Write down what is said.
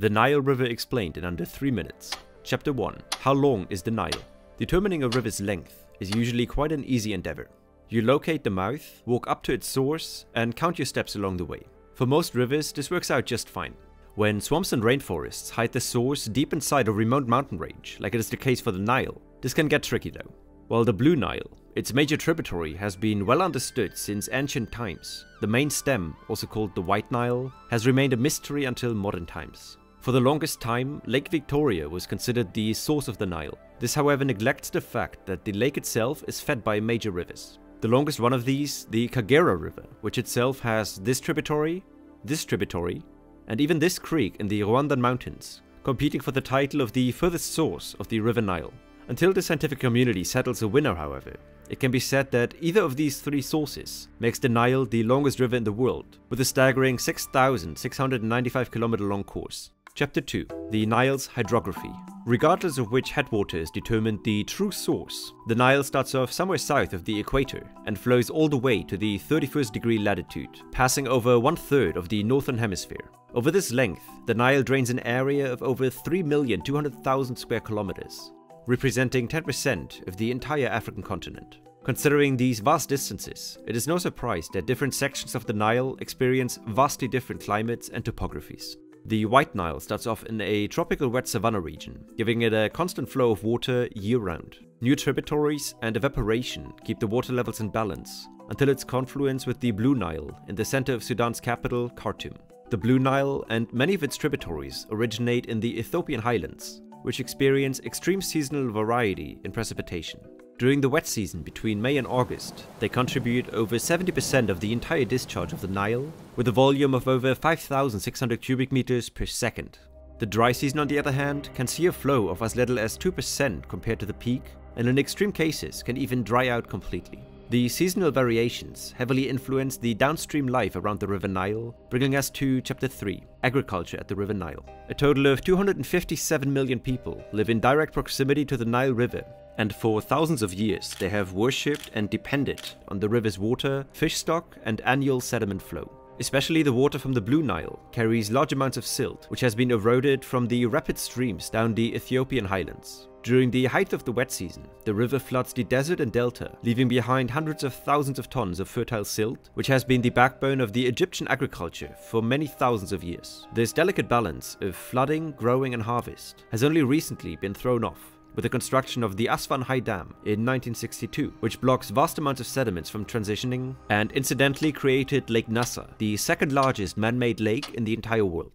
The Nile River explained in under 3 minutes. Chapter 1 How long is the Nile? Determining a river's length is usually quite an easy endeavor. You locate the mouth, walk up to its source, and count your steps along the way. For most rivers, this works out just fine. When swamps and rainforests hide the source deep inside a remote mountain range, like it is the case for the Nile, this can get tricky though. While the Blue Nile, its major tributary, has been well understood since ancient times, the main stem, also called the White Nile, has remained a mystery until modern times. For the longest time, Lake Victoria was considered the source of the Nile. This however neglects the fact that the lake itself is fed by major rivers. The longest one of these, the Kagera River, which itself has this tributary, this tributary, and even this creek in the Rwandan mountains, competing for the title of the furthest source of the River Nile. Until the scientific community settles a winner, however, it can be said that either of these three sources makes the Nile the longest river in the world, with a staggering 6,695 km long course. Chapter 2 The Nile's Hydrography. Regardless of which headwaters determine the true source, the Nile starts off somewhere south of the equator and flows all the way to the 31st degree latitude, passing over one third of the northern hemisphere. Over this length, the Nile drains an area of over 3,200,000 square kilometers, representing 10% of the entire African continent. Considering these vast distances, it is no surprise that different sections of the Nile experience vastly different climates and topographies. The White Nile starts off in a tropical wet savanna region, giving it a constant flow of water year-round. New tributaries and evaporation keep the water levels in balance, until its confluence with the Blue Nile in the center of Sudan's capital, Khartoum. The Blue Nile and many of its tributaries originate in the Ethiopian highlands, which experience extreme seasonal variety in precipitation. During the wet season between May and August, they contribute over 70% of the entire discharge of the Nile, with a volume of over 5,600 cubic meters per second. The dry season, on the other hand, can see a flow of as little as 2% compared to the peak, and in extreme cases can even dry out completely. The seasonal variations heavily influence the downstream life around the River Nile, bringing us to Chapter 3 Agriculture at the River Nile. A total of 257 million people live in direct proximity to the Nile River, and for thousands of years they have worshipped and depended on the river's water, fish stock, and annual sediment flow. Especially the water from the Blue Nile carries large amounts of silt, which has been eroded from the rapid streams down the Ethiopian highlands. During the height of the wet season, the river floods the desert and delta, leaving behind hundreds of thousands of tons of fertile silt, which has been the backbone of the Egyptian agriculture for many thousands of years. This delicate balance of flooding, growing and harvest has only recently been thrown off with the construction of the Aswan High Dam in 1962, which blocks vast amounts of sediments from transitioning and incidentally created Lake Nasser, the second largest man-made lake in the entire world.